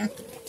Até.